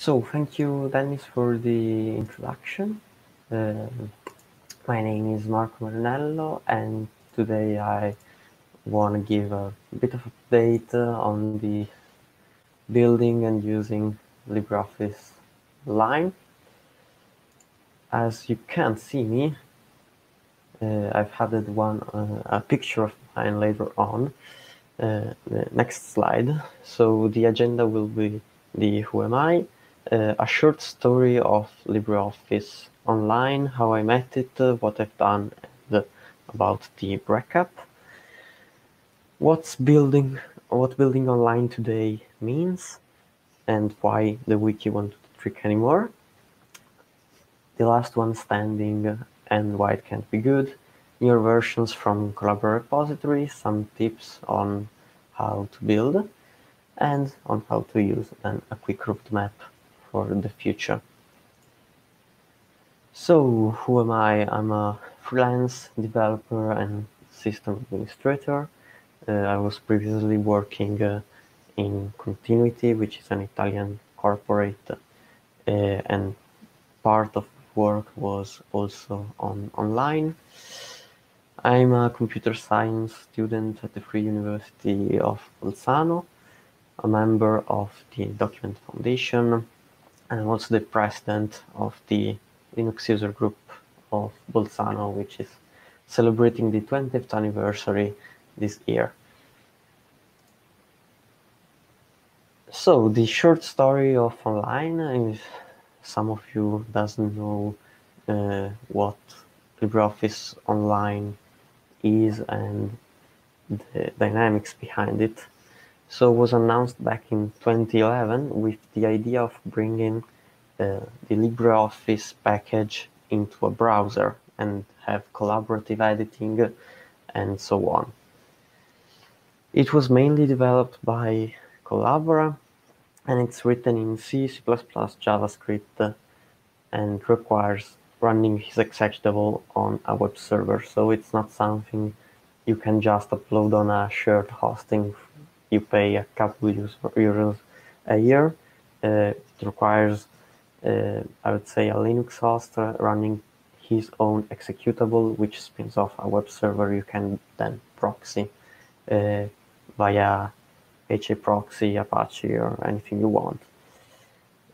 So thank you, Dennis, for the introduction. Uh, my name is Marco Marinello, and today I want to give a bit of update on the building and using LibreOffice Line. As you can't see me, uh, I've added one uh, a picture of mine later on. Uh, the next slide. So the agenda will be the Who Am I, uh, Uh, a short story of LibreOffice Online, how I met it, uh, what I've done, and uh, about the breakup. What's building, what building online today means, and why the wiki won't trick anymore. The last one standing uh, and why it can't be good. Newer versions from Collabora repository, some tips on how to build, and on how to use then a quick roadmap for the future. So, who am I? I'm a freelance developer and system administrator. Uh, I was previously working uh, in Continuity, which is an Italian corporate, uh, and part of work was also on online. I'm a computer science student at the Free University of Bolzano, a member of the Document Foundation, and also the president of the Linux user group of Bolzano, which is celebrating the 20th anniversary this year. So the short story of online, if some of you doesn't know uh, what LibreOffice Online is and the dynamics behind it. So it was announced back in 2011 with the idea of bringing uh, the LibreOffice package into a browser and have collaborative editing and so on. It was mainly developed by Collabora and it's written in C, C++, JavaScript and requires running his executable on a web server. So it's not something you can just upload on a shared hosting. You pay a couple of euros a year. Uh, it requires, uh, I would say, a Linux host running his own executable, which spins off a web server you can then proxy uh, via HA proxy, Apache, or anything you want.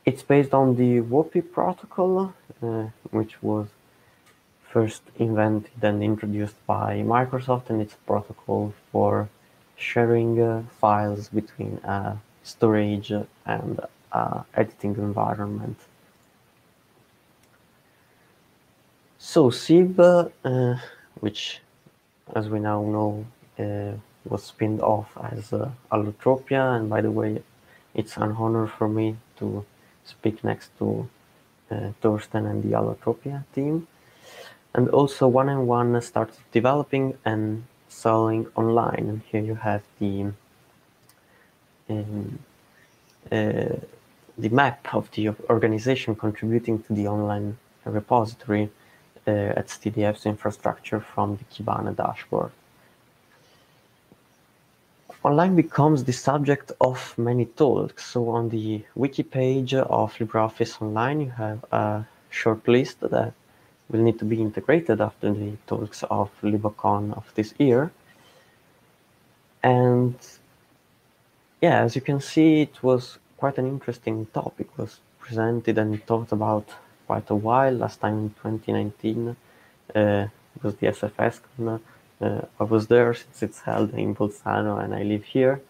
It's based on the WOPI protocol, uh, which was first invented and introduced by Microsoft, and it's a protocol for sharing uh, files between a storage and a editing environment. So CIB, uh, which as we now know uh, was spinned off as uh, Allotropia, and by the way, it's an honor for me to speak next to uh, Thorsten and the Allotropia team. And also one and one started developing and selling online. And here you have the um, uh, the map of the organization contributing to the online repository uh, at STDF's infrastructure from the Kibana dashboard. Online becomes the subject of many talks. So on the wiki page of LibreOffice Online, you have a short list that will need to be integrated after the talks of LibOCon of this year. And yeah, as you can see, it was quite an interesting topic. Was presented and talked about quite a while. Last time in 2019 uh, was the SFS uh, I was there since it's held in Bolzano and I live here.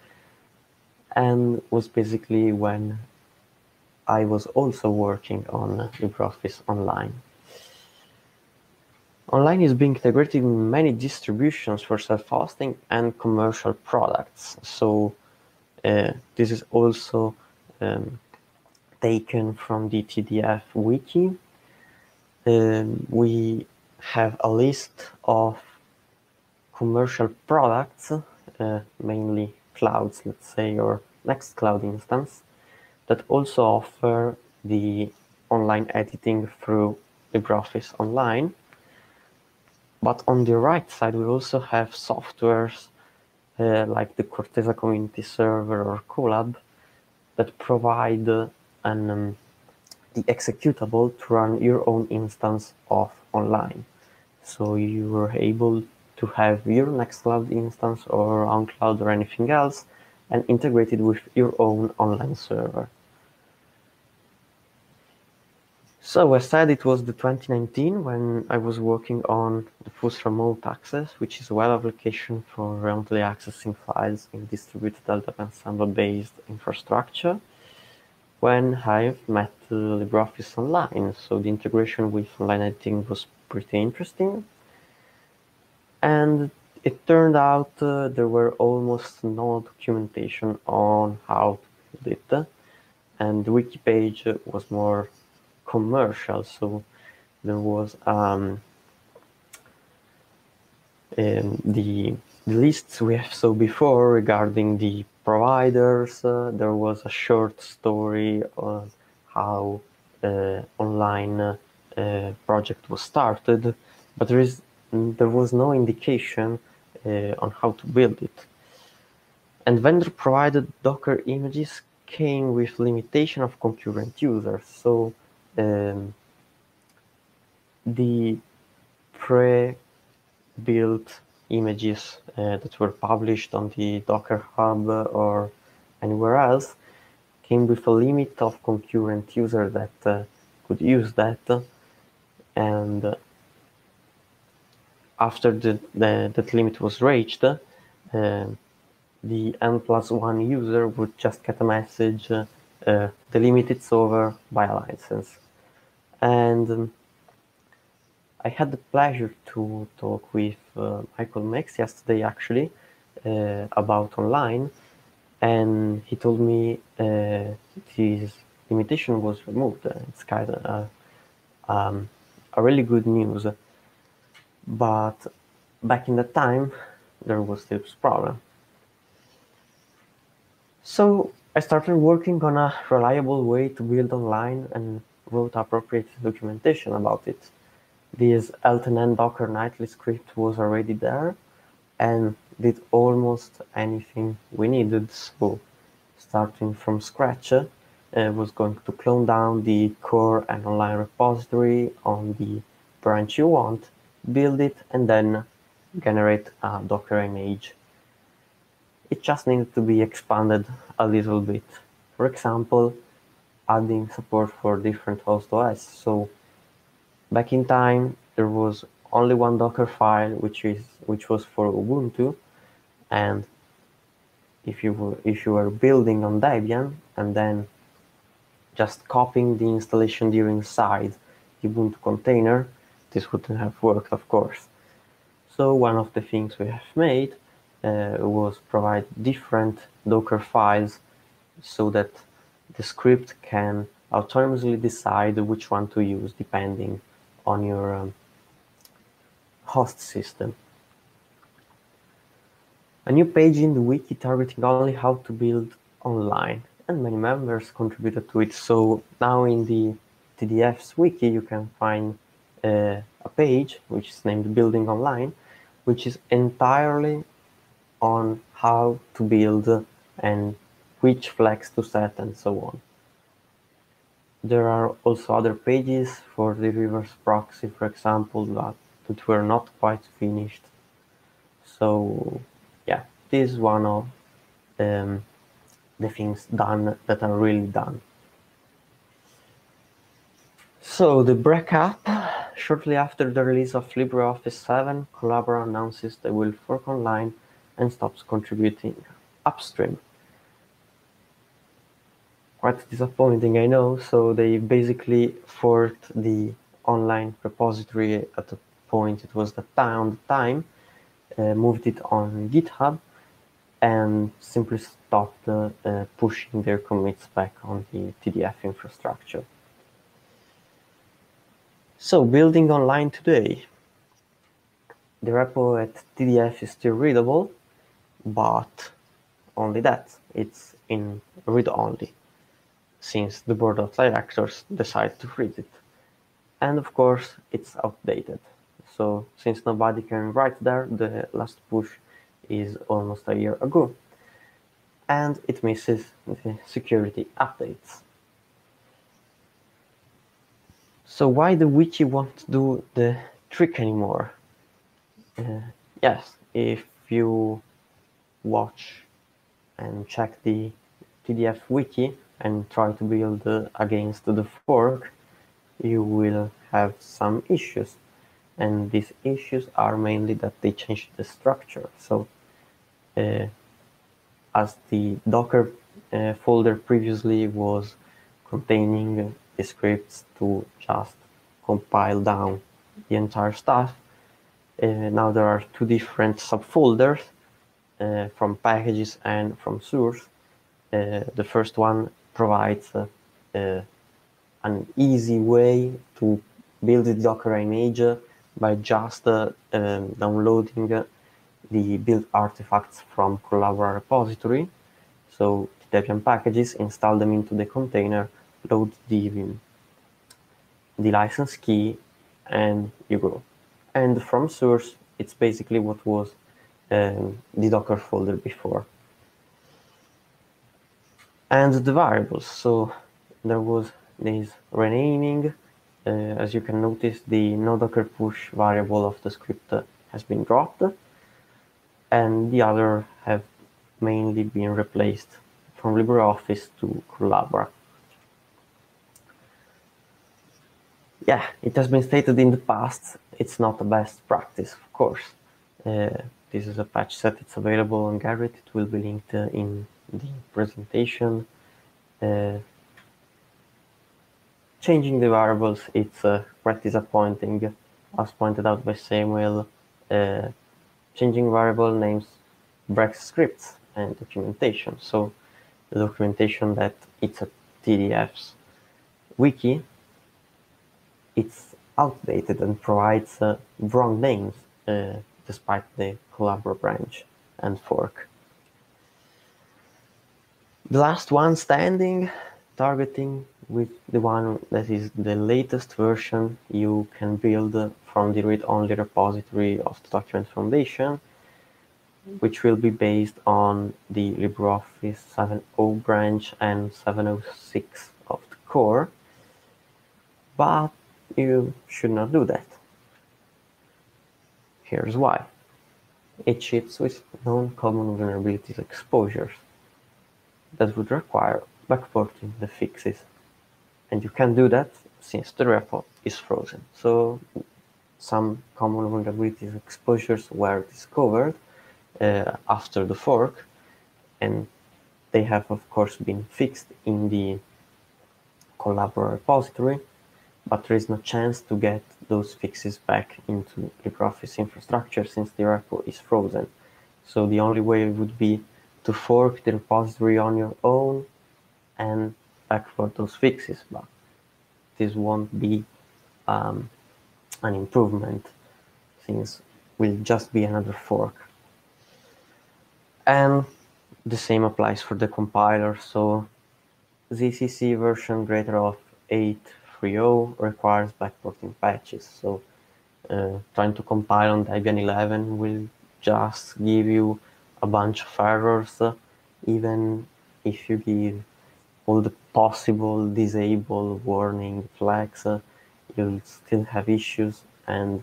And was basically when I was also working on LibreOffice Online. Online is being integrated in many distributions for self-hosting and commercial products. So uh, this is also um, taken from the TDF wiki. Um, we have a list of commercial products, uh, mainly clouds, let's say, or Nextcloud instance, that also offer the online editing through LibreOffice Online. But on the right side, we also have softwares uh, like the Corteza Community Server or Colab that provide an um, the executable to run your own instance of online. So you were able to have your Nextcloud instance or OwnCloud or anything else and integrate it with your own online server. So I said it was the 2019 when I was working on the FUSS Remote Access, which is a web application for remotely accessing files in distributed LDAP ensemble-based infrastructure. When I met uh, LibreOffice Online, so the integration with online editing was pretty interesting. And it turned out uh, there were almost no documentation on how to build it. And the wiki page was more commercial. So there was um, um, the, lists we have saw before regarding the providers. Uh, there was a short story on how uh, online uh, project was started, but there is there was no indication uh, on how to build it. And vendor provided Docker images came with limitation of concurrent users. So um, the pre-built images uh, that were published on the Docker Hub or anywhere else came with a limit of concurrent users that uh, could use that. And uh, after the, the, that limit was reached, uh, the N plus one user would just get a message, uh, the limit is over, buy a license. And um, I had the pleasure to talk with uh, Michael Meeks yesterday, actually, uh, about online, and he told me uh, this limitation was removed. It's kind of um, a really good news, but back in that time, there was this problem. So I started working on a reliable way to build online and wrote appropriate documentation about it. This L10N Docker nightly script was already there and did almost anything we needed. So starting from scratch, uh, was going to clone down the core and online repository on the branch you want, build it, and then generate a Docker image. It just needed to be expanded a little bit. For example, adding support for different host OS. So back in time, there was only one Docker file, which is which was for Ubuntu, and if you were if you were building on Debian and then just copying the installation during side Ubuntu container, this wouldn't have worked, of course. So one of the things we have made uh, was provide different Docker files so that the script can autonomously decide which one to use depending on your um, host system. A new page in the wiki targeting only how to build online and many members contributed to it. So now in the TDF's wiki, you can find uh, a page which is named building online, which is entirely on how to build and which flags to set and so on. There are also other pages for the reverse proxy, for example, that, that were not quite finished. So yeah, this is one of um, the things done that are really done. So the breakup, shortly after the release of LibreOffice 7, Collabora announces they will fork online and stops contributing upstream quite disappointing, I know. So they basically forked the online repository at the point it was the time, time uh, moved it on GitHub, and simply stopped uh, uh, pushing their commits back on the TDF infrastructure. So building online today, the repo at TDF is still readable, but only that, it's in read-only since the board of directors decide to freeze it. And of course, it's outdated. So since nobody can write there, the last push is almost a year ago. And it misses the security updates. So why the wiki won't do the trick anymore? Uh, yes, if you watch and check the TDF wiki and try to build against the fork, you will have some issues. And these issues are mainly that they changed the structure. So uh, as the Docker uh, folder previously was containing the scripts to just compile down the entire stuff, uh, now there are two different subfolders uh, from packages and from source. Uh, the first one provides uh, uh, an easy way to build the Docker image by just um, downloading the build artifacts from Collabora repository. So the Debian packages, install them into the container, load the, the license key, and you go. And from source, it's basically what was um, the Docker folder before. And the variables. So there was this renaming. Uh, as you can notice, the no Docker push variable of the script has been dropped and the other have mainly been replaced from LibreOffice to Collabora. Yeah, it has been stated in the past, it's not the best practice, of course. Uh, this is a patch set, it's available on Gerrit, it will be linked uh, in the presentation. Uh, changing the variables, it's uh, quite disappointing, as pointed out by Samuel. Uh, changing variable names breaks scripts and documentation. So the documentation that it's a TDF's wiki, it's outdated and provides uh, wrong names uh, despite the Collabora branch and fork. The last one standing, targeting with the one that is the latest version you can build from the read-only repository of the Document Foundation, which will be based on the LibreOffice 7.0 branch and 7.06 of the core. But you should not do that. Here's why. It ships with known common vulnerabilities exposures that would require backporting the fixes and you can do that since the repo is frozen. So some common vulnerabilities exposures were discovered uh, after the fork, and they have of course been fixed in the Collabora repository, but there is no chance to get those fixes back into LibreOffice infrastructure since the repo is frozen. So the only way would be to fork the repository on your own and backport those fixes, but this won't be um, an improvement since will just be another fork. And the same applies for the compiler. So GCC version greater of 8.3.0 requires backporting patches. So uh, trying to compile on Debian 11 will just give you a bunch of errors, even if you give all the possible disable warning flags, you'll still have issues. And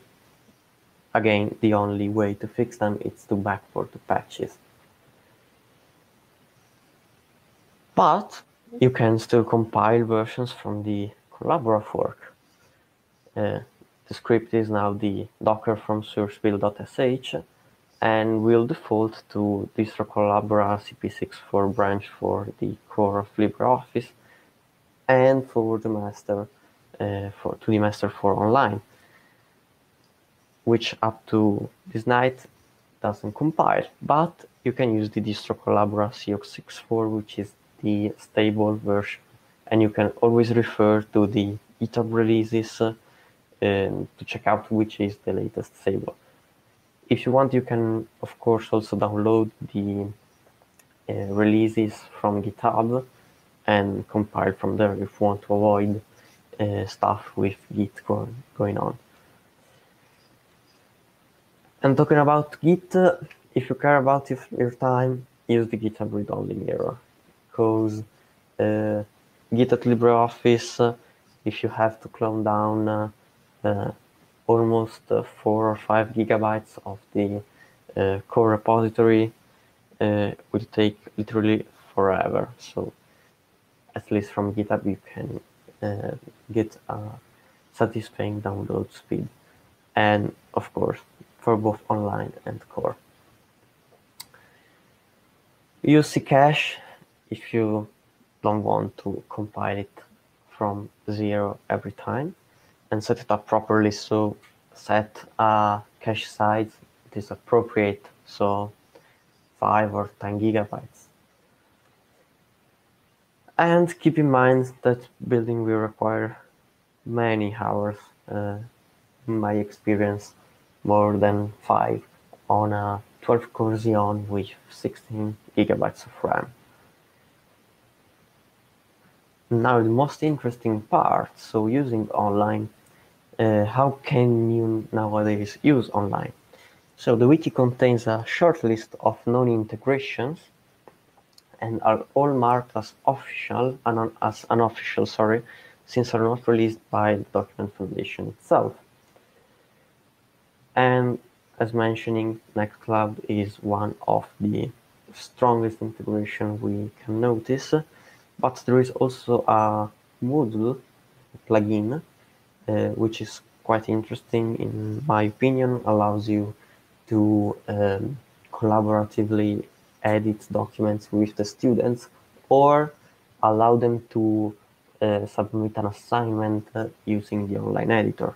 again, the only way to fix them is to backport the patches. But you can still compile versions from the Collabora fork. Uh, the script is now the docker from source build.sh and will default to distro Collabora CP64 branch for the core of LibreOffice and for the master uh, for to the master for online, which up to this night doesn't compile, but you can use the distro Collabora COX64, which is the stable version, and you can always refer to the GitHub releases uh, to check out which is the latest stable if you want, you can, of course, also download the uh, releases from GitHub and compile from there if you want to avoid uh, stuff with Git going, going on. And talking about Git, uh, if you care about your time, use the GitHub read-only mirror because uh, Git at LibreOffice if you have to clone down uh, uh, almost uh, four or five gigabytes of the uh, core repository, uh, will take literally forever. So at least from GitHub, you can uh, get a satisfying download speed. And of course, for both online and core. Use Ccache if you don't want to compile it from zero every time and set it up properly. So set a cache size that is appropriate. So five or 10 gigabytes. And keep in mind that building will require many hours. Uh, in my experience, more than five on a 12 core Xeon with 16 gigabytes of RAM. Now the most interesting part, so using online, uh, how can you nowadays use online? So the wiki contains a short list of known integrations and are all marked as official and as unofficial, sorry, since are not released by the Document Foundation itself. And as mentioning, Nextcloud is one of the strongest integration we can notice, but there is also a Moodle plugin, uh, which is quite interesting in my opinion, allows you to um, collaboratively edit documents with the students or allow them to uh, submit an assignment uh, using the online editor.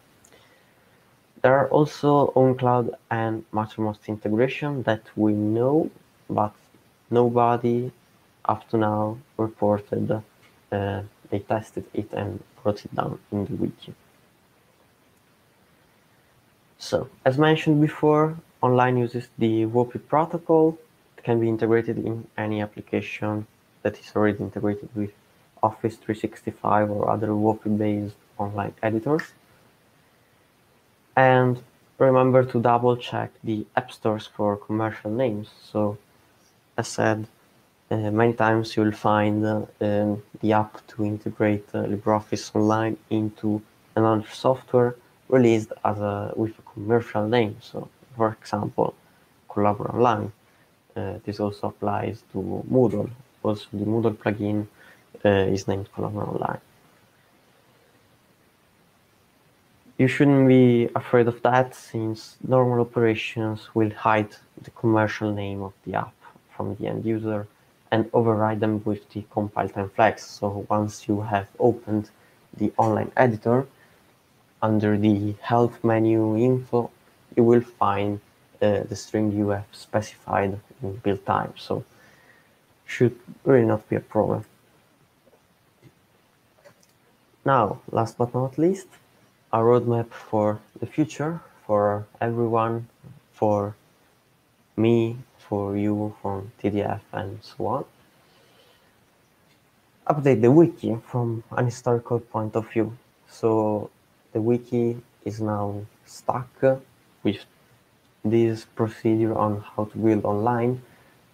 There are also OwnCloud and Mattermost integration that we know, but nobody up to now reported uh, they tested it and brought it down in the wiki. So, as mentioned before, online uses the WOPI protocol. It can be integrated in any application that is already integrated with Office 365 or other WOPI-based online editors. And remember to double check the app stores for commercial names. So as said, uh, many times you'll find uh, um, the app to integrate uh, LibreOffice Online into another software released as a with a commercial name. So, for example, Collabora Online. Uh, this also applies to Moodle. Also, the Moodle plugin uh, is named Collabora Online. You shouldn't be afraid of that since normal operations will hide the commercial name of the app from the end user and override them with the compile time flags. So once you have opened the online editor, under the help menu info, you will find uh, the string you have specified in build time. So should really not be a problem. Now, last but not least, a roadmap for the future for everyone, for me, for you, from TDF, and so on. Update the wiki from an historical point of view. So the wiki is now stuck with this procedure on how to build online,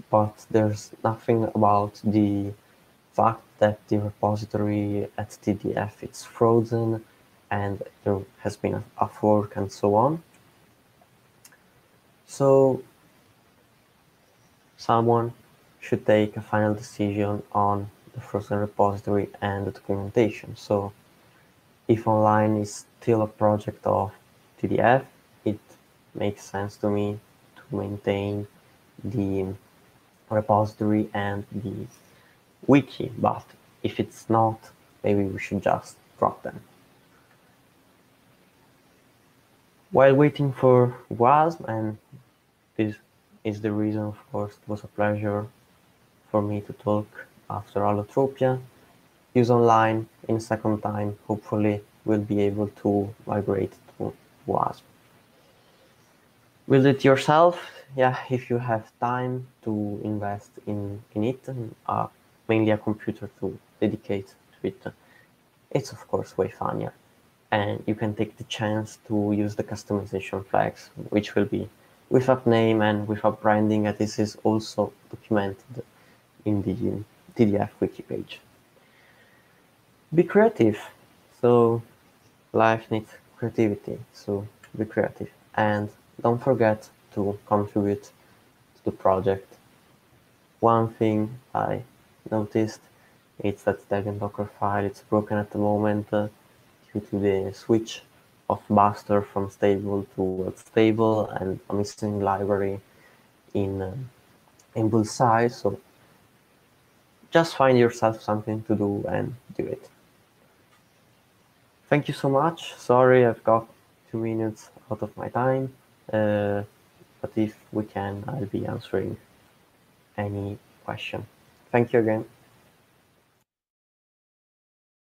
but there's nothing about the fact that the repository at TDF is frozen and there has been a, fork and so on. So someone should take a final decision on the frozen repository and the documentation. So if online is still a project of TDF, it makes sense to me to maintain the repository and the wiki, but if it's not, maybe we should just drop them. While waiting for WASM, and this is the reason, course, it was a pleasure for me to talk after Allotropia. Use online in second time, hopefully we'll be able to migrate to WASM. Build it yourself, yeah, if you have time to invest in, in it, uh, mainly a computer to dedicate to it. It's of course way funnier and you can take the chance to use the customization flags, which will be without name and without branding, and this is also documented in the TDF wiki page. Be creative, So life needs creativity, so be creative. And don't forget to contribute to the project. One thing I noticed is that the Docker file is broken at the moment uh, due to the switch of Buster from stable to stable and a missing library in uh, in Bullseye. So just find yourself something to do and do it. Thank you so much. Sorry, I've got two minutes out of my time, uh, but if we can, I'll be answering any question. Thank you again.